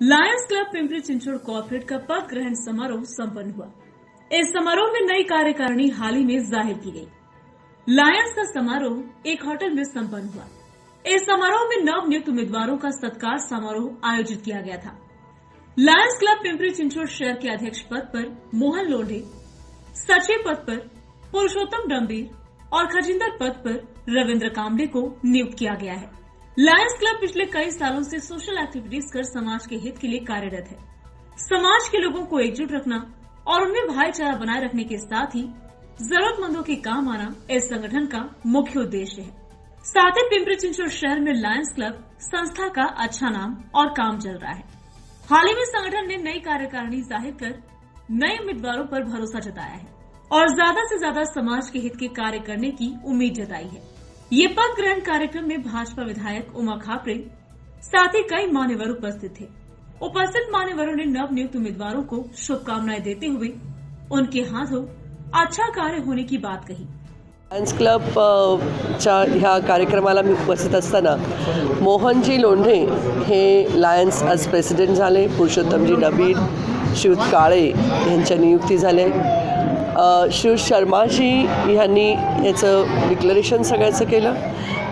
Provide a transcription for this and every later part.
Lions club Pimpri Chinchwad corporate का पद ग्रहण समारोह संपन्न हुआ। इस समारोह में नई कार्यकारिणी हाल ही में ज़ाहिर की गई। लायंस का समारोह एक होटल में संपन्न हुआ। इस समारोह में नव नियुक्त उम्मीदवारों का सत्कार समारोह आयोजित किया गया था। लायंस क्लब पिंपरी चिंचवड़ शहर के अध्यक्ष पद पर मोहन लोढ़े, सचिव पद पर पुरुषोत्तम डम्बीर और खजिंदर पद पर रविंद्र कामडे को नियुक्त किया गया है। लायंस क्लब पिछले कई सालों से सोशल एक्टिविटीज़ कर समाज के हित के लिए कार्यरत है। समाज के लोगों को एकजुट रखना और उनमें भाईचारा बनाए रखने के साथ ही जरूरतमंदों के काम आना इस संगठन का मुख्य उद्देश्य है। साथ ही पिंपरी चिंचवड़ शहर में लायंस क्लब संस्था का अच्छा नाम और काम चल रहा है। हाल ही में संगठन ने नई कार्यकारिणी ज़ाहिर कर नए उम्मीदवारों पर भरोसा जताया है और ज़्यादा से ज़्यादा समाज के हित के कार्य करने की उम्मीद जताई है। ये पद ग्रहण कार्यक्रम में भाजपा विधायक उमा खापरे, साथ ही कई मान्यवर उपस्थित थे। उपस्थित मान्यवरों ने नव नियुक्त उम्मीदवारों को शुभकामनाएँ देते हुए उनके हाथों अच्छा कार्य होने की बात कही। लायन्स क्लब ह्या कार्यक्रमाला मी उपस्थित असताना मोहनजी लोंढे हे लायन्स आज प्रेसिडेंट झाले, पुरुषोत्तमजी नबीर शिव काळे यांच्या नियुक्ती झाल्या. शिव शर्माजी ह्यांनी याचं डिक्लरेशन सगळ्याचं केलं.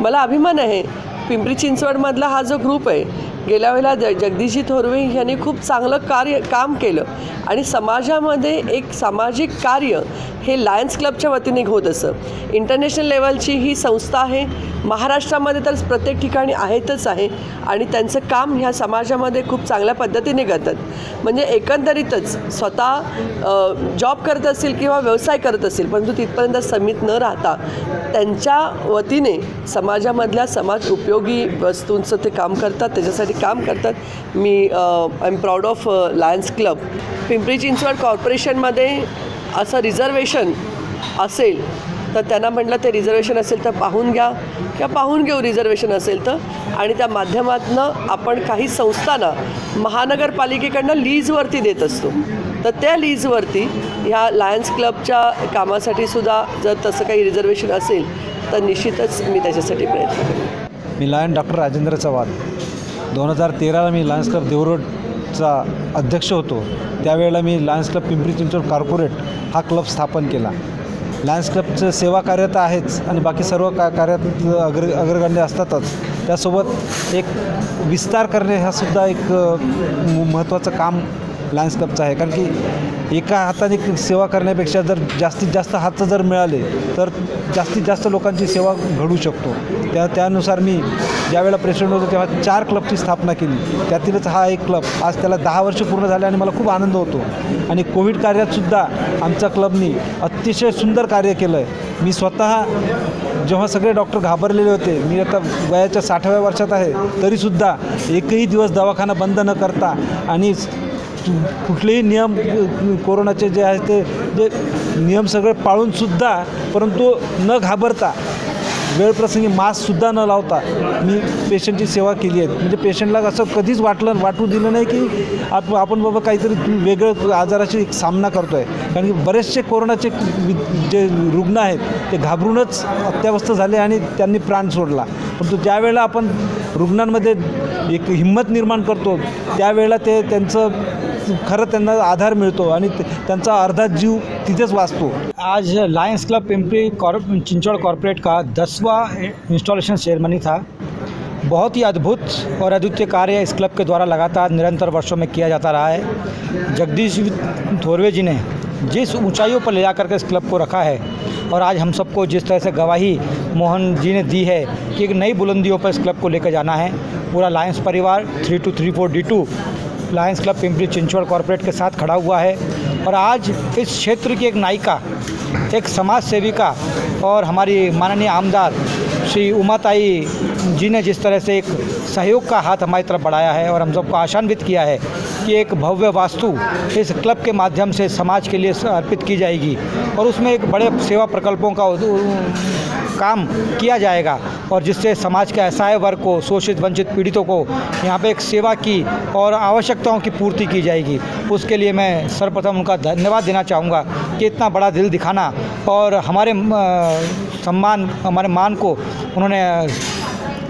मला अभिमान आहे पिंपरी चिंचवडमधला हा जो ग्रुप आहे गेल्या वेळेला ज जगदीशजी थोरवे यांनी खूप चांगलं कार्य काम केलं. आणि समाजामध्ये एक सामाजिक कार्य हे लायन्स क्लबच्या वतीने होत असं. इंटरनॅशनल लेवलची ही संस्था आहे. महाराष्ट्रामध्ये तर प्रत्येक ठिकाणी आहेतच आहे. आणि त्यांचं काम ह्या समाजामध्ये खूप चांगल्या पद्धतीने करतात. म्हणजे एकंदरीतच स्वतः जॉब करत असतील किंवा व्यवसाय करत असतील परंतु तिथपर्यंत समित न राहता त्यांच्या वतीने समाजामधल्या समाज उपयोगी वस्तूंचं ते काम करतात. त्याच्यासाठी काम करतात. मी I am proud of lions club Pimpri Chinchwad कॉर्पोरेशनमध्ये असं रिझर्वेशन असेल तर त्यांना म्हटलं ते रिझर्वेशन असेल तर पाहून घ्या. किंवा पाहून घेऊ रिझर्वेशन असेल तर. आणि त्या माध्यमातनं आपण काही संस्थांना महानगरपालिकेकडनं लीजवरती देत असतो. तर त्या लीजवरती ह्या लायन्स क्लबच्या कामासाठी सुद्धा जर तसं काही रिझर्वेशन असेल तर निश्चितच मी त्याच्यासाठी प्रयत्न करेन. मी लायन डॉक्टर राजेंद्र चव्हाण. दोन हजार तेराला मी लायन्स क्लब देवरोडचा अध्यक्ष होतो. त्यावेळेला मी lions club Pimpri Chinchwad corporate हा क्लब स्थापन केला. लायन्स क्लबचं सेवा कार्य तर आहेच आणि बाकी सर्व का कार्यात अग्र अग्रगण्य असतातच. त्यासोबत एक विस्तार करणे हा सुद्धा एक महत्त्वाचं काम लायन्स क्लबचं आहे. कारण की एका हाताने सेवा करण्यापेक्षा जर जास्तीत जास्त हात जर मिळाले तर जास्तीत जास्त लोकांची सेवा घडू शकतो. त्या त्यानुसार मी ज्यावेळेला प्रेसिडेंट होतो तेव्हा चार क्लबची स्थापना केली. त्यातीलच हा एक क्लब आज त्याला दहा वर्ष पूर्ण झाले आणि मला खूप आनंद होतो. आणि कोविड कार्यातसुद्धा आमच्या क्लबनी अतिशय सुंदर कार्य केलं आहे मी स्वतः जेव्हा सगळे डॉक्टर घाबरलेले होते मी आता वयाच्या साठाव्या वर्षात आहे तरीसुद्धा एकही दिवस दवाखाना बंद न करता आणि कुठलेही नियम कोरोनाचे जे आहेत ते जे नियम सगळे पाळूनसुद्धा परंतु न घाबरता वेळप्रसंगी मास्कसुद्धा न लावता मी पेशंटची सेवा केली आहे. म्हणजे पेशंटला असं कधीच वाटलं वाटू दिलं नाही की आप आपण बाबा काहीतरी वेगळं आजाराशी एक सामना करतो आहे कारण की बरेचसे कोरोनाचे वि- जे रुग्ण आहेत ते घाबरूनच अत्यावस्थ झाले आणि त्यांनी प्राण सोडला. परंतु ज्यावेळेला आपण रुग्णांमध्ये एक हिंमत निर्माण करतो त्यावेळेला ते त्यांचं खरं त्यांना आधार मिळतो अर्धा जीव तिथेच वाचतो. आज लायंस क्लब पिंपरी कॉर चिंचवड़ कॉरपोरेट का दसवां इंस्टॉलेशन सेरेमनी था। बहुत ही अद्भुत और अद्वितीय कार्य इस क्लब के द्वारा लगातार निरंतर वर्षों में किया जाता रहा है। जगदीश थोरवे जी ने जिस ऊंचाइयों पर ले जाकर के इस क्लब को रखा है और आज हम सबको जिस तरह से गवाही मोहन जी ने दी है कि एक नई बुलंदियों पर इस क्लब को लेकर जाना है। पूरा लायंस परिवार three two three four D two lions club Pimpri Chinchwad corporate के साथ खड़ा हुआ है और आज इस क्षेत्र की एक नायिका, एक समाज सेविका और हमारी माननीय आमदार श्री उमाताई जी ने जिस तरह से एक सहयोग का हाथ हमारी तरफ़ बढ़ाया है और हम सबको आशान्वित किया है कि एक भव्य वास्तु इस क्लब के माध्यम से समाज के लिए अर्पित की जाएगी और उसमें एक बड़े सेवा प्रकल्पों का काम किया जाएगा और जिससे समाज के असहाय वर्ग को, शोषित, वंचित पीड़ितों को यहाँ पे एक सेवा की और आवश्यकताओं की पूर्ति की जाएगी। उसके लिए मैं सर्वप्रथम उनका धन्यवाद देना चाहूँगा कि इतना बड़ा दिल दिखाना और हमारे सम्मान, हमारे मान को उन्होंने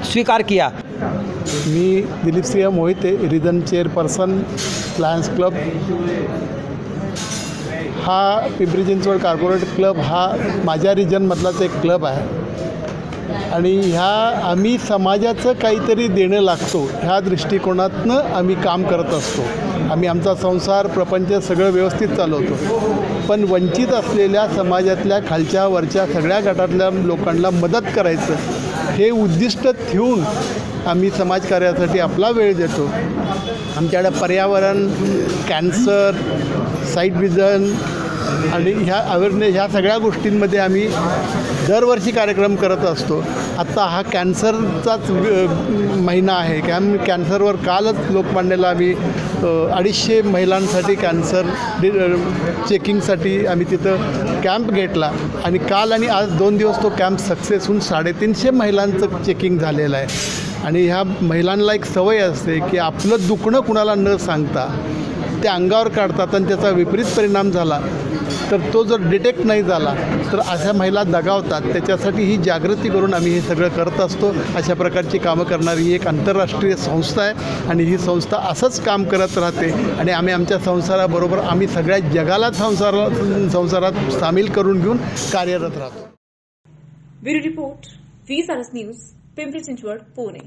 स्वीकार किया। मी Dilip Singh Mohite region chairperson lions club हा पिंपरी चिंचवड कार्पोरेट क्लब हा माझ्या रिजनमधलाच एक क्लब आहे. आणि ह्या आम्ही समाजाचं काहीतरी देणं लागतो ह्या दृष्टिकोनातनं आम्ही काम करत असतो. आम्ही आमचा संसार प्रपंच सगळं व्यवस्थित चालवतो. पण वंचित असलेल्या समाजातल्या खालच्या वरच्या सगळ्या गटातल्या लोकांना मदत करायचं हे उद्दिष्ट ठेवून आम्ही समाजकार्यासाठी आपला वेळ देतो. आमच्याकडे पर्यावरण कॅन्सर साईट विजन आणि ह्या अवेअरनेस ह्या सगळ्या गोष्टींमध्ये आम्ही दरवर्षी कार्यक्रम करत असतो. आत्ता हा कॅन्सरचाच महिना आहे. कॅम कॅन्सरवर कालच लोकमान्यला आम्ही अडीचशे महिलांसाठी कॅन्सर डि चेकिंगसाठी आम्ही तिथं कॅम्प घेतला. आणि काल आणि आज दोन दिवस तो कॅम्प सक्सेस होऊन साडेतीनशे महिलांचं चेकिंग झालेलं आहे. आणि ह्या महिलांना एक सवय असते की आपलं दुखणं कुणाला न सांगता ते अंगावर काढतात आणि त्याचा विपरीत परिणाम झाला. तर तो जर डिटेक्ट नाही झाला तर अशा महिला दगावतात. त्याच्यासाठी ही जागृती करून आम्ही हे सगळं करत असतो. अशा प्रकारची कामं करणारी ही एक आंतरराष्ट्रीय संस्था आहे आणि ही संस्था असंच काम करत राहते. आणि आम्ही आमच्या संसाराबरोबर आम्ही सगळ्या जगाला संसार संसारात सामील करून घेऊन कार्यरत राहतो. Bureau report V news Pimpri Chinchwad Pune.